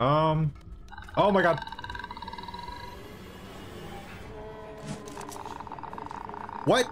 Um. Oh my god. What?